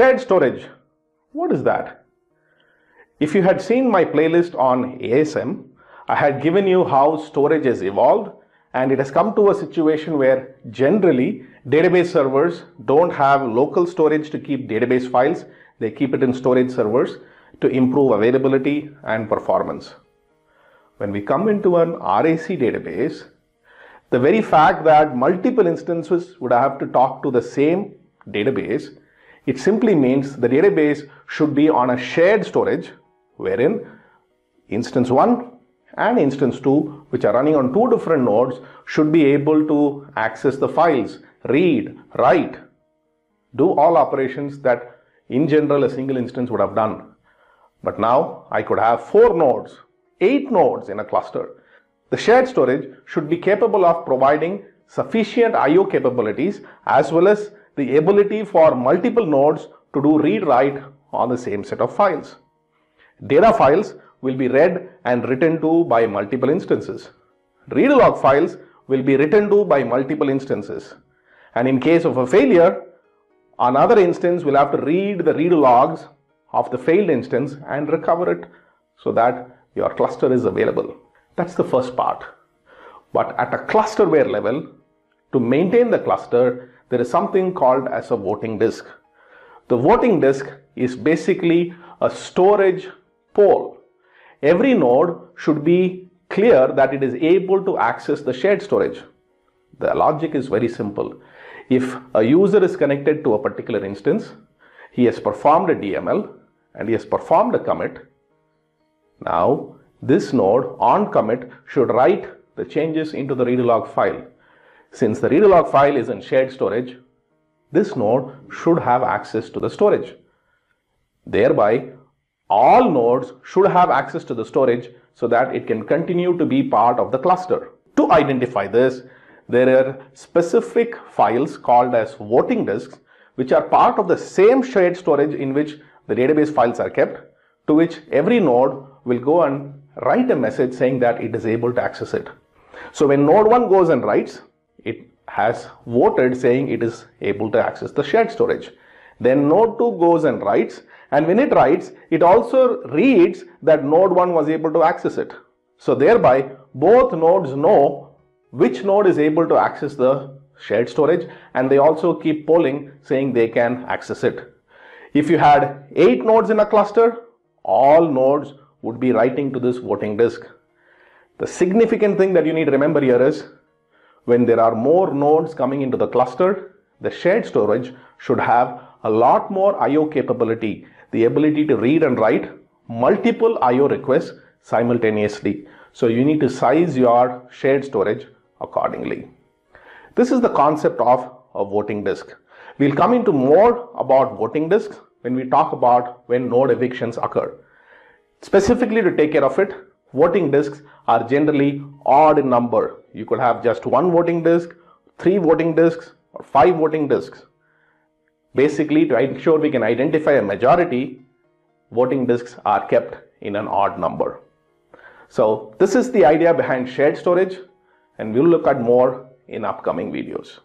Shared storage. What is that? If you had seen my playlist on ASM, I had given you how storage has evolved and it has come to a situation where generally database servers don't have local storage to keep database files. They keep it in storage servers to improve availability and performance. When we come into an RAC database, the very fact that multiple instances would have to talk to the same database, it simply means the database should be on a shared storage wherein instance 1 and instance 2 which are running on two different nodes should be able to access the files, read, write, do all operations that in general a single instance would have done. But now I could have four nodes, eight nodes in a cluster. The shared storage should be capable of providing sufficient IO capabilities as well as the ability for multiple nodes to do read write on the same set of files. Data files will be read and written to by multiple instances. Redo log files will be written to by multiple instances. And in case of a failure, another instance will have to read the redo logs of the failed instance and recover it so that your cluster is available. That's the first part. But at a clusterware level, to maintain the cluster, there is something called as a voting disk. The voting disk is basically a storage pole. Every node should be clear that it is able to access the shared storage. The logic is very simple. If a user is connected to a particular instance, he has performed a DML and he has performed a commit. Now, this node on commit should write the changes into the redo log file. Since the redo log file is in shared storage, this node should have access to the storage. Thereby, all nodes should have access to the storage so that it can continue to be part of the cluster. To identify this, there are specific files called as voting disks which are part of the same shared storage in which the database files are kept to which every node will go and write a message saying that it is able to access it. So when node 1 goes and writes, it has voted saying it is able to access the shared storage. Then node 2 goes and writes and when it writes, it also reads that node 1 was able to access it. So thereby, both nodes know which node is able to access the shared storage and they also keep polling saying they can access it. If you had 8 nodes in a cluster, all nodes would be writing to this voting disk. The significant thing that you need to remember here is when there are more nodes coming into the cluster, the shared storage should have a lot more IO capability the ability to read and write multiple IO requests simultaneously. So you need to size your shared storage accordingly. This is the concept of a voting disk. We'll come into more about voting disks when we talk about when node evictions occur. Specifically to take care of it, voting disks are generally odd in number. You could have just one voting disk, three voting disks, or five voting disks. Basically, to ensure we can identify a majority, voting disks are kept in an odd number. So this is the idea behind shared storage and we'll look at more in upcoming videos.